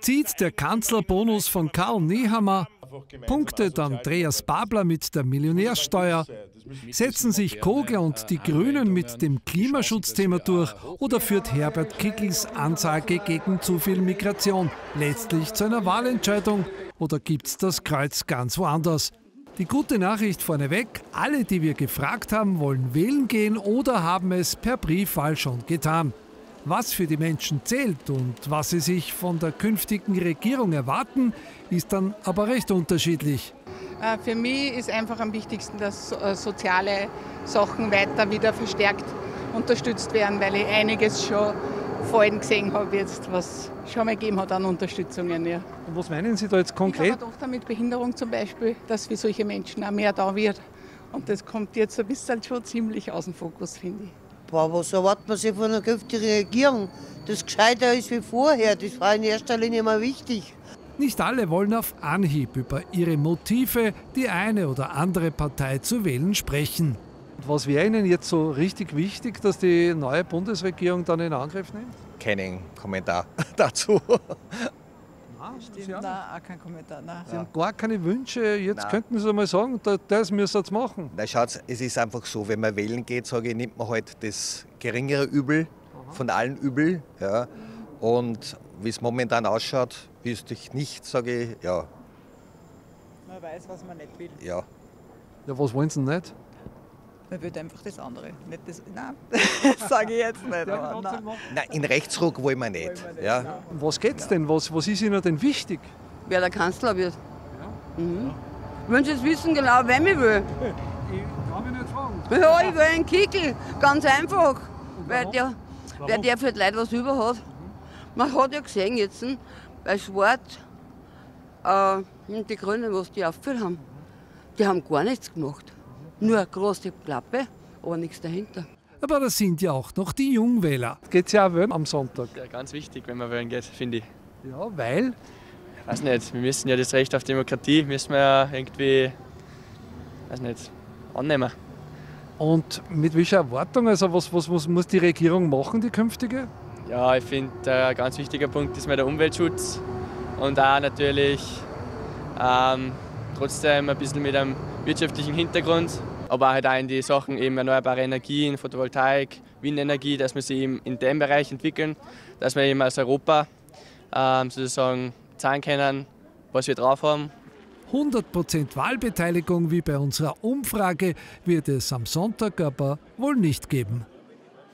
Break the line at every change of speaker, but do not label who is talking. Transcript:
Zieht der Kanzlerbonus von Karl Nehammer, punktet Andreas Babler mit der Millionärsteuer, setzen sich Kogler und die Grünen mit dem Klimaschutzthema durch oder führt Herbert Kickels Ansage gegen zu viel Migration letztlich zu einer Wahlentscheidung oder gibt's das Kreuz ganz woanders? Die gute Nachricht vorneweg, alle, die wir gefragt haben, wollen wählen gehen oder haben es per Briefwahl schon getan. Was für die Menschen zählt und was sie sich von der künftigen Regierung erwarten, ist dann aber recht unterschiedlich.
Äh, für mich ist einfach am wichtigsten, dass äh, soziale Sachen weiter wieder verstärkt unterstützt werden, weil ich einiges schon vorhin gesehen habe, jetzt, was schon mal gegeben hat an Unterstützungen. Ja.
Und was meinen Sie da jetzt konkret? Ich
habe Tochter mit Behinderung zum Beispiel, dass für solche Menschen auch mehr da wird. Und das kommt jetzt ein bisschen schon ziemlich aus dem Fokus, finde ich.
Boah, was erwartet man sich von einer künftigen Regierung? Das gescheiter ist wie vorher. Das war in erster Linie immer wichtig.
Nicht alle wollen auf Anhieb über ihre Motive, die eine oder andere Partei zu wählen, sprechen. Was wäre Ihnen jetzt so richtig wichtig, dass die neue Bundesregierung dann in Angriff nimmt?
Keinen Kommentar dazu.
Stimmt, nein, auch kein Kommentar. Nein.
Sie haben gar keine Wünsche. Jetzt nein. könnten Sie mal sagen, das müssen Sie machen.
Na, schaut, es ist einfach so, wenn man wählen geht, sage ich, nimmt man halt das geringere Übel von allen Übel. Ja. Und wie es momentan ausschaut, wüsste ich nicht, sage ich, ja.
Man weiß, was man nicht will.
Ja.
Ja, was wollen Sie nicht?
Man will einfach das andere. Nicht das, nein, das sage ich jetzt nicht. Aber nein.
nein, in Rechtsruck wollen wir nicht. Ja.
Was geht es denn? Was, was ist Ihnen denn wichtig?
Wer der Kanzler wird. Ja. Mhm. Ich wünsche jetzt wissen genau, wer ich will.
Ich kann mich nicht fragen.
Ja, ich will einen Kickel. Ganz einfach. Weil der, weil der für die Leute was über hat. Man hat ja gesehen jetzt bei Schwarz, äh, die Grünen, was die aufgeführt haben, die haben gar nichts gemacht. Nur eine große Klappe, aber nichts dahinter.
Aber das sind ja auch noch die Jungwähler. Geht es ja auch wählen am Sonntag?
Ja, ganz wichtig, wenn man wählen geht, finde ich.
Ja, weil?
Ich weiß nicht, wir müssen ja das Recht auf Demokratie, müssen wir ja irgendwie, weiß nicht, annehmen.
Und mit welcher Erwartung, also was, was, was muss die Regierung machen, die künftige?
Ja, ich finde, ein ganz wichtiger Punkt ist mir der Umweltschutz und auch natürlich ähm, trotzdem ein bisschen mit einem wirtschaftlichen Hintergrund, aber halt auch in die Sachen eben erneuerbare Energien, Photovoltaik, Windenergie, dass wir sie eben in dem Bereich entwickeln, dass wir eben als Europa ähm, sozusagen zeigen können, was wir drauf haben.
100% Wahlbeteiligung wie bei unserer Umfrage wird es am Sonntag aber wohl nicht geben.